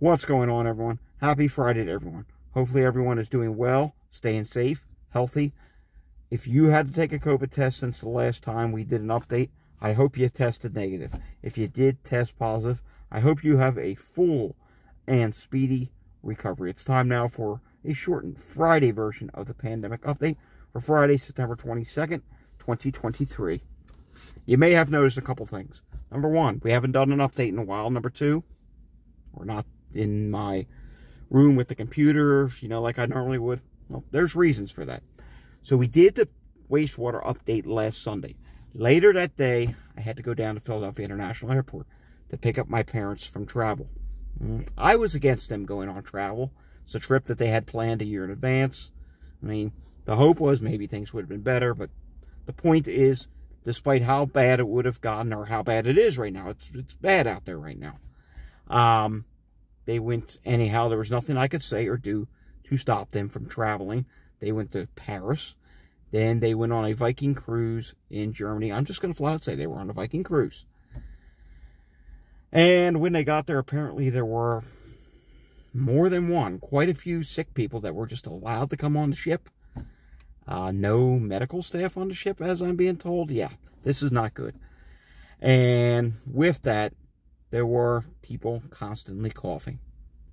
What's going on, everyone? Happy Friday to everyone. Hopefully, everyone is doing well, staying safe, healthy. If you had to take a COVID test since the last time we did an update, I hope you tested negative. If you did test positive, I hope you have a full and speedy recovery. It's time now for a shortened Friday version of the pandemic update for Friday, September 22nd, 2023. You may have noticed a couple things. Number one, we haven't done an update in a while. Number two, we're not in my room with the computer, you know, like I normally would. Well, there's reasons for that. So we did the wastewater update last Sunday. Later that day, I had to go down to Philadelphia International Airport to pick up my parents from travel. Mm, I was against them going on travel. It's a trip that they had planned a year in advance. I mean, the hope was maybe things would have been better, but the point is, despite how bad it would have gotten or how bad it is right now, it's it's bad out there right now. Um, they went anyhow. There was nothing I could say or do to stop them from traveling. They went to Paris. Then they went on a Viking cruise in Germany. I'm just going to flat out say they were on a Viking cruise. And when they got there, apparently there were more than one, quite a few sick people that were just allowed to come on the ship. Uh, no medical staff on the ship, as I'm being told. Yeah, this is not good. And with that, there were people constantly coughing.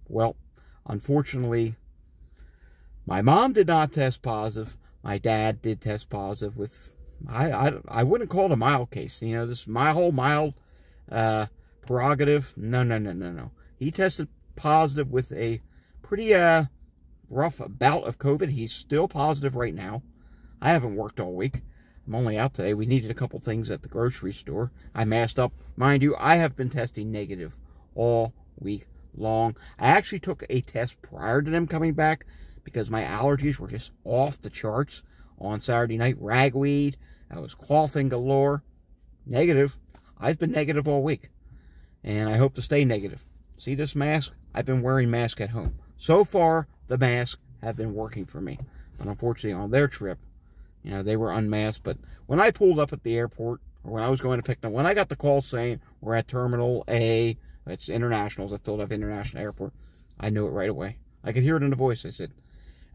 Well, unfortunately, my mom did not test positive. My dad did test positive with, I, I, I wouldn't call it a mild case. You know, this my whole mild uh, prerogative. No, no, no, no, no. He tested positive with a pretty uh, rough bout of COVID. He's still positive right now. I haven't worked all week. I'm only out today. We needed a couple things at the grocery store. I masked up. Mind you, I have been testing negative all week long. I actually took a test prior to them coming back because my allergies were just off the charts on Saturday night. Ragweed. I was coughing galore. Negative. I've been negative all week. And I hope to stay negative. See this mask? I've been wearing mask at home. So far, the masks have been working for me. But unfortunately, on their trip, you know, they were unmasked. But when I pulled up at the airport, or when I was going to pick them, when I got the call saying we're at Terminal A, it's internationals at Philadelphia International Airport, I knew it right away. I could hear it in the voice. I said,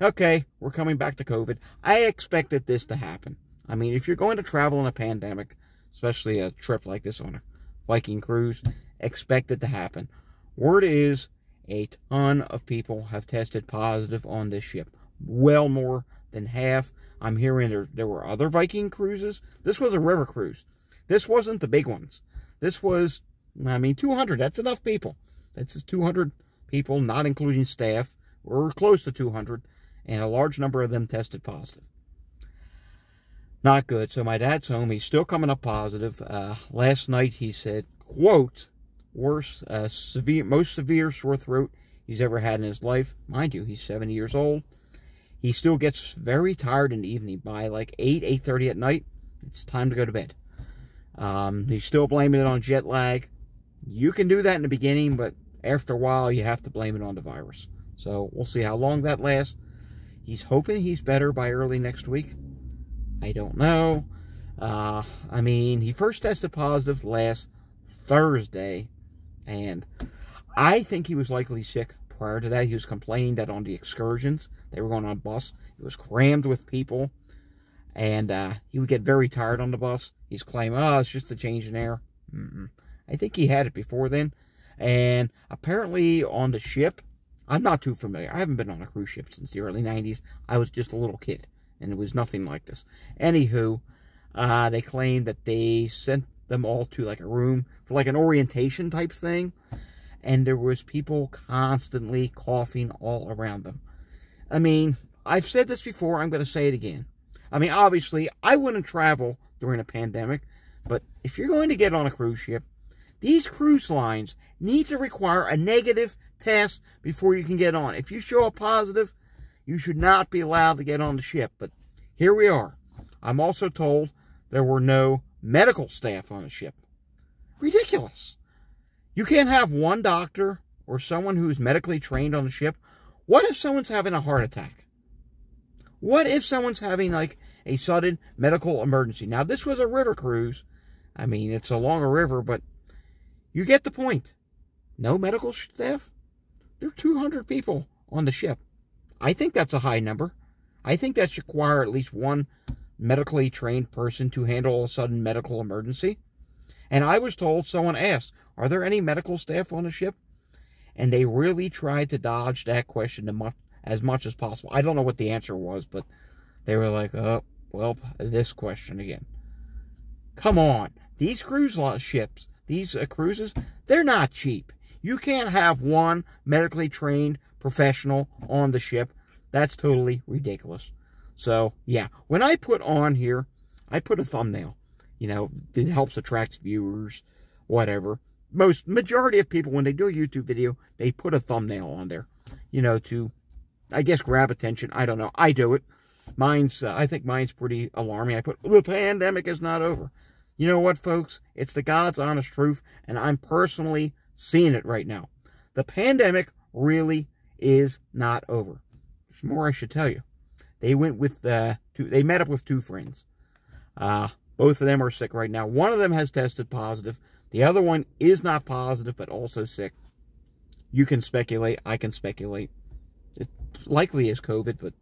okay, we're coming back to COVID. I expected this to happen. I mean, if you're going to travel in a pandemic, especially a trip like this on a Viking cruise, expect it to happen. Word is a ton of people have tested positive on this ship. Well more than half. I'm hearing there, there were other Viking cruises. This was a river cruise. This wasn't the big ones. This was, I mean, 200. That's enough people. That's 200 people, not including staff. We're close to 200, and a large number of them tested positive. Not good. So my dad's home. He's still coming up positive. Uh, last night he said, quote, worst, uh, severe, most severe sore throat he's ever had in his life. Mind you, he's 70 years old. He still gets very tired in the evening. By like 8, 8.30 at night, it's time to go to bed. Um, he's still blaming it on jet lag. You can do that in the beginning, but after a while, you have to blame it on the virus. So we'll see how long that lasts. He's hoping he's better by early next week. I don't know. Uh, I mean, he first tested positive last Thursday, and I think he was likely sick prior to that. He was complaining that on the excursions, they were going on a bus. It was crammed with people, and uh, he would get very tired on the bus. He's claiming, oh, it's just a change in air. Mm -mm. I think he had it before then, and apparently on the ship, I'm not too familiar. I haven't been on a cruise ship since the early 90s. I was just a little kid, and it was nothing like this. Anywho, uh, they claim that they sent them all to like a room for like an orientation type thing, and there was people constantly coughing all around them. I mean, I've said this before, I'm going to say it again. I mean, obviously, I wouldn't travel during a pandemic, but if you're going to get on a cruise ship, these cruise lines need to require a negative test before you can get on. If you show a positive, you should not be allowed to get on the ship. But here we are. I'm also told there were no medical staff on the ship. Ridiculous. You can't have one doctor or someone who's medically trained on the ship. What if someone's having a heart attack? What if someone's having like a sudden medical emergency? Now, this was a river cruise. I mean, it's along a river, but you get the point. No medical staff? there are 200 people on the ship. I think that's a high number. I think that should require at least one medically trained person to handle a sudden medical emergency. And I was told someone asked, Are there any medical staff on the ship? And they really tried to dodge that question as much as possible. I don't know what the answer was, but they were like, Oh, well, this question again. Come on. These cruise ships, these uh, cruises, they're not cheap. You can't have one medically trained professional on the ship. That's totally ridiculous. So, yeah, when I put on here, I put a thumbnail. You know, it helps attract viewers, whatever. Most, majority of people, when they do a YouTube video, they put a thumbnail on there, you know, to, I guess, grab attention. I don't know. I do it. Mine's, uh, I think mine's pretty alarming. I put, the pandemic is not over. You know what, folks? It's the God's honest truth, and I'm personally seeing it right now. The pandemic really is not over. There's more I should tell you. They went with uh, two, they met up with two friends. Uh, both of them are sick right now. One of them has tested positive. The other one is not positive, but also sick. You can speculate. I can speculate. It likely is COVID, but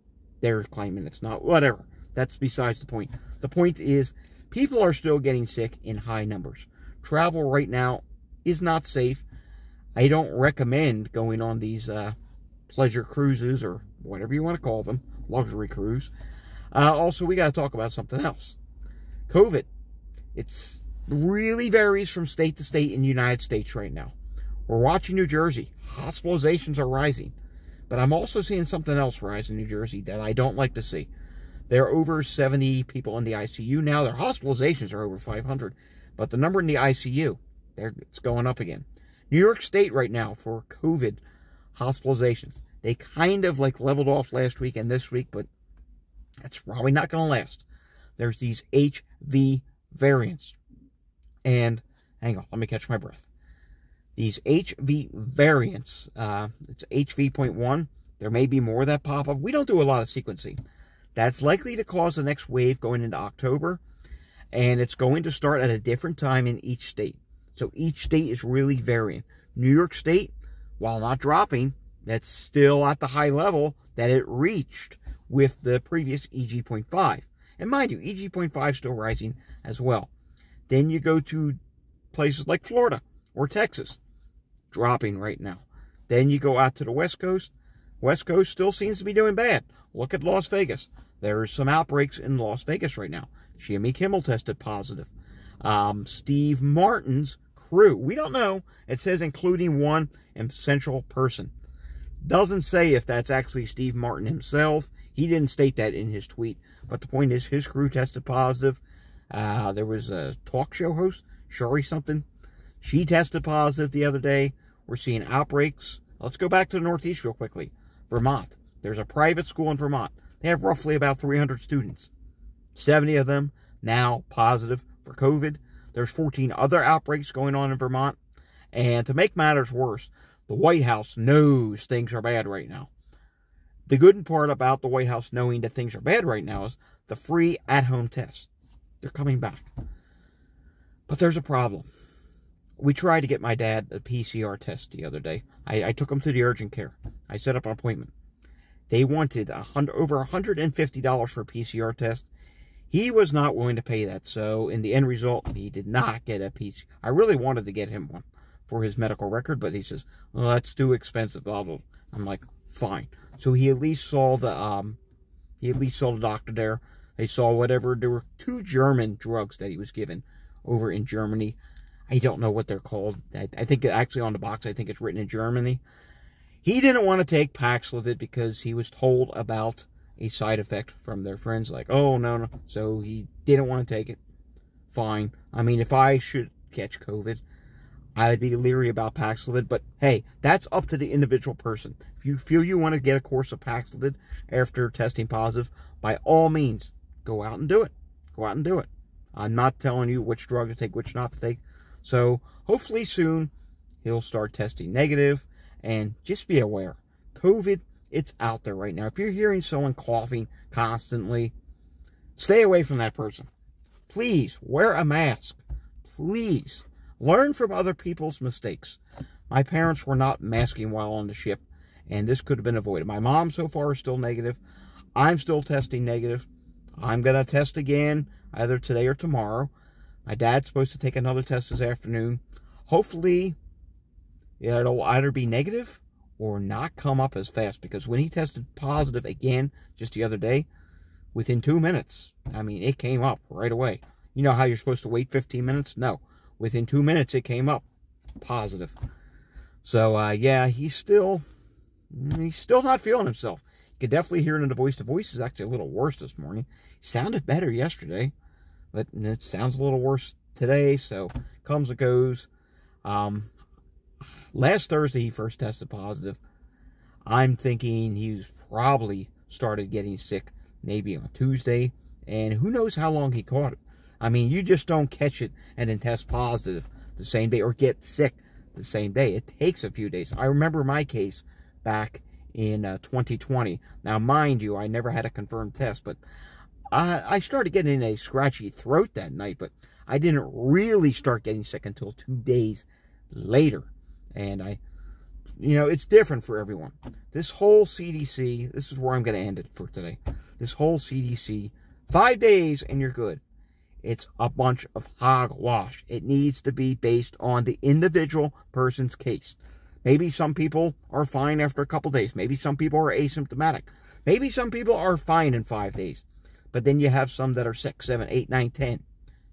they're claiming it's not. Whatever. That's besides the point. The point is, people are still getting sick in high numbers. Travel right now is not safe. I don't recommend going on these uh, pleasure cruises or whatever you want to call them, luxury cruise. Uh, also, we got to talk about something else. COVID. It's really varies from state to state in the United States right now. We're watching New Jersey. Hospitalizations are rising. But I'm also seeing something else rise in New Jersey that I don't like to see. There are over 70 people in the ICU now. Their hospitalizations are over 500. But the number in the ICU, it's going up again. New York State right now for COVID hospitalizations. They kind of like leveled off last week and this week, but that's probably not going to last. There's these HV variants. And hang on, let me catch my breath. These HV variants, uh, it's HV.1. There may be more that pop up. We don't do a lot of sequencing. That's likely to cause the next wave going into October. And it's going to start at a different time in each state. So each state is really varying. New York State, while not dropping, that's still at the high level that it reached with the previous EG.5. And mind you, EG.5 is still rising as well. Then you go to places like Florida or Texas, dropping right now. Then you go out to the West Coast. West Coast still seems to be doing bad. Look at Las Vegas. There's some outbreaks in Las Vegas right now. Jimmy Kimmel tested positive. Um, Steve Martin's crew. We don't know. It says including one essential person. Doesn't say if that's actually Steve Martin himself. He didn't state that in his tweet. But the point is, his crew tested positive. Uh, there was a talk show host, Shari something. She tested positive the other day. We're seeing outbreaks. Let's go back to the Northeast real quickly. Vermont. There's a private school in Vermont. They have roughly about 300 students. 70 of them now positive for COVID. There's 14 other outbreaks going on in Vermont. And to make matters worse, the White House knows things are bad right now. The good part about the White House knowing that things are bad right now is the free at-home test. They're coming back. But there's a problem. We tried to get my dad a PCR test the other day. I, I took him to the urgent care. I set up an appointment. They wanted a hundred, over $150 for a PCR test he was not willing to pay that. So in the end result, he did not get a PCR. I really wanted to get him one for his medical record, but he says, well, that's too expensive, blah, blah. I'm like, fine. So he at least saw the, um, he at least saw the doctor there. They saw whatever. There were two German drugs that he was given over in Germany. I don't know what they're called. I, I think actually on the box, I think it's written in Germany. He didn't want to take Paxlovid because he was told about a side effect from their friends, like, oh, no, no. So he didn't want to take it. Fine. I mean, if I should catch COVID, I'd be leery about Paxlovid, but hey, that's up to the individual person. If you feel you want to get a course of Paxlovid after testing positive, by all means, go out and do it. Go out and do it. I'm not telling you which drug to take, which not to take. So hopefully soon he'll start testing negative and just be aware. COVID it's out there right now. If you're hearing someone coughing constantly, stay away from that person. Please wear a mask. Please learn from other people's mistakes. My parents were not masking while on the ship. and this could have been avoided. My mom so far is still negative. I'm still testing negative. I'm going to test again either today or tomorrow. My dad's supposed to take another test this afternoon. Hopefully, it'll either be negative or not come up as fast because when he tested positive again just the other day, within two minutes, I mean, it came up right away. You know how you're supposed to wait 15 minutes? No. Within two minutes, it came up positive. So, uh, yeah, he's still, he's still not feeling himself. You could definitely hear it in the voice. The voice is actually a little worse this morning. Sounded better yesterday, but it sounds a little worse today. So, comes and goes. Um, last Thursday, he first tested positive. I'm thinking he's probably started getting sick maybe on Tuesday, and who knows how long he caught it. I mean, you just don't catch it and then test positive the same day or get sick the same day. It takes a few days. I remember my case back in uh, 2020. Now, mind you, I never had a confirmed test, but I, I started getting a scratchy throat that night, but I didn't really start getting sick until two days later. And I, you know, it's different for everyone. This whole CDC, this is where I'm going to end it for today. This whole CDC, five days and you're good. It's a bunch of hogwash. It needs to be based on the individual person's case. Maybe some people are fine after a couple days. Maybe some people are asymptomatic. Maybe some people are fine in five days. But then you have some that are six, seven, eight, nine, ten,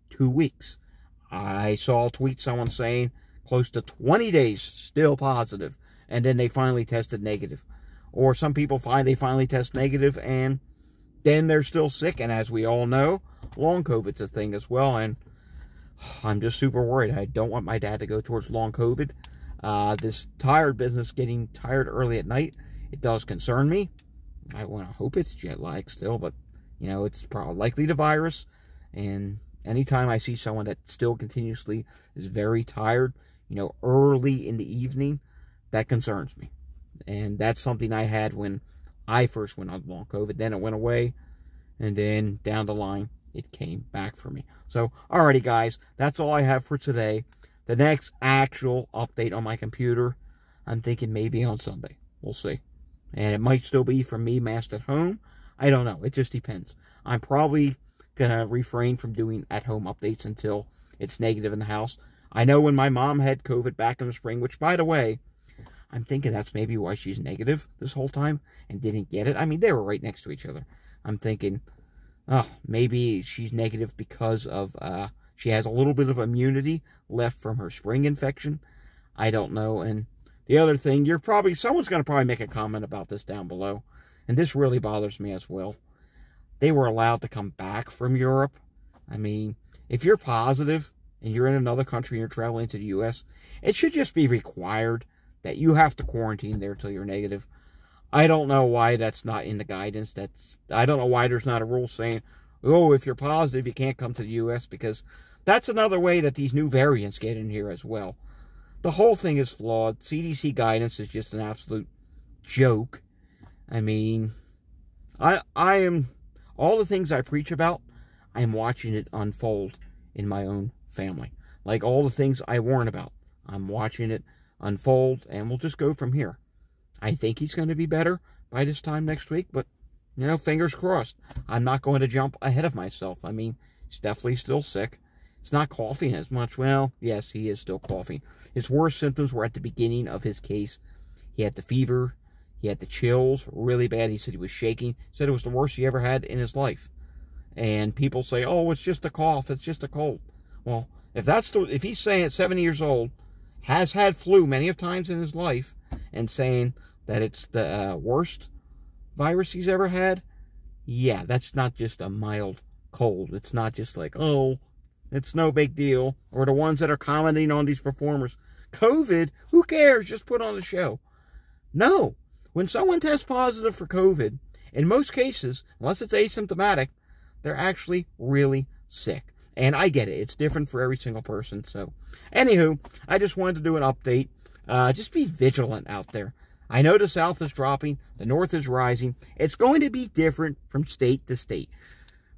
two weeks. I saw a tweet someone saying close to 20 days still positive, and then they finally tested negative. Or some people find they finally test negative and then they're still sick. And as we all know, long COVID's a thing as well. And I'm just super worried. I don't want my dad to go towards long COVID. Uh, this tired business, getting tired early at night, it does concern me. I want to hope it's jet lag still, but you know, it's probably likely the virus. And anytime I see someone that still continuously is very tired, you know, early in the evening, that concerns me. And that's something I had when I first went on long COVID. Then it went away. And then down the line, it came back for me. So, alrighty, guys, that's all I have for today. The next actual update on my computer, I'm thinking maybe on Sunday. We'll see. And it might still be from me masked at home. I don't know. It just depends. I'm probably going to refrain from doing at home updates until it's negative in the house. I know when my mom had COVID back in the spring, which, by the way, I'm thinking that's maybe why she's negative this whole time and didn't get it. I mean, they were right next to each other. I'm thinking, oh, maybe she's negative because of uh, she has a little bit of immunity left from her spring infection. I don't know. And the other thing, you're probably someone's going to probably make a comment about this down below, and this really bothers me as well. They were allowed to come back from Europe. I mean, if you're positive and you're in another country and you're traveling to the U.S., it should just be required that you have to quarantine there till you're negative. I don't know why that's not in the guidance. That's I don't know why there's not a rule saying, oh, if you're positive, you can't come to the U.S. because that's another way that these new variants get in here as well. The whole thing is flawed. CDC guidance is just an absolute joke. I mean, I I am all the things I preach about. I am watching it unfold in my own family. Like all the things I warn about, I'm watching it unfold, and we'll just go from here. I think he's going to be better by this time next week, but, you know, fingers crossed. I'm not going to jump ahead of myself. I mean, he's definitely still sick. It's not coughing as much. Well, yes, he is still coughing. His worst symptoms were at the beginning of his case. He had the fever. He had the chills really bad. He said he was shaking. Said it was the worst he ever had in his life. And people say, oh, it's just a cough. It's just a cold. Well, if that's the, if he's saying at 70 years old, has had flu many of times in his life and saying that it's the uh, worst virus he's ever had, yeah, that's not just a mild cold. It's not just like, oh, it's no big deal. Or the ones that are commenting on these performers. COVID, who cares? Just put on the show. No. When someone tests positive for COVID, in most cases, unless it's asymptomatic, they're actually really sick. And I get it. It's different for every single person. So, anywho, I just wanted to do an update. Uh, just be vigilant out there. I know the South is dropping. The North is rising. It's going to be different from state to state.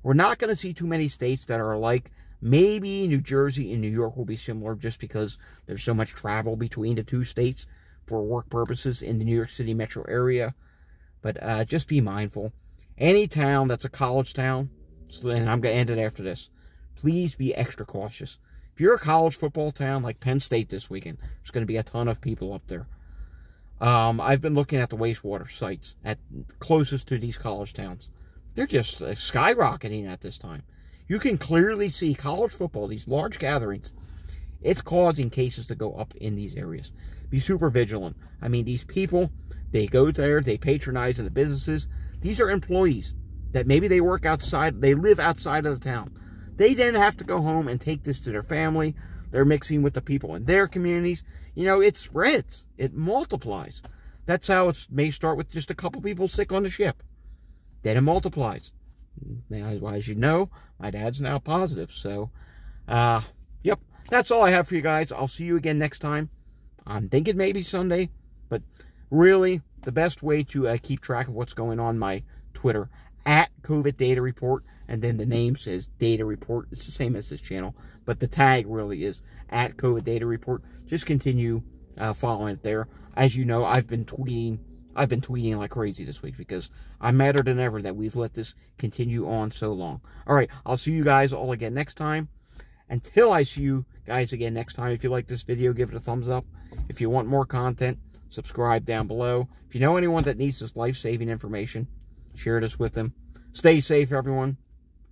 We're not going to see too many states that are alike. Maybe New Jersey and New York will be similar just because there's so much travel between the two states for work purposes in the New York City metro area. But uh, just be mindful. Any town that's a college town, and I'm going to end it after this, please be extra cautious. If you're a college football town like Penn State this weekend, there's going to be a ton of people up there. Um, I've been looking at the wastewater sites at closest to these college towns. They're just uh, skyrocketing at this time. You can clearly see college football, these large gatherings, it's causing cases to go up in these areas. Be super vigilant. I mean, these people, they go there, they patronize in the businesses. These are employees that maybe they work outside, they live outside of the town. They then have to go home and take this to their family. They're mixing with the people in their communities. You know, it spreads, it multiplies. That's how it may start with just a couple people sick on the ship. Then it multiplies. As you know, my dad's now positive. So, uh, yep, that's all I have for you guys. I'll see you again next time. I'm thinking maybe Sunday, but really, the best way to uh, keep track of what's going on my Twitter at COVID Data Report, and then the name says Data Report. It's the same as this channel, but the tag really is at COVID Data Report. Just continue uh, following it there. As you know, I've been tweeting. I've been tweeting like crazy this week because I'm madder than ever that we've let this continue on so long. All right, I'll see you guys all again next time. Until I see you guys again next time, if you like this video, give it a thumbs up. If you want more content, subscribe down below. If you know anyone that needs this life-saving information, share this with them. Stay safe, everyone,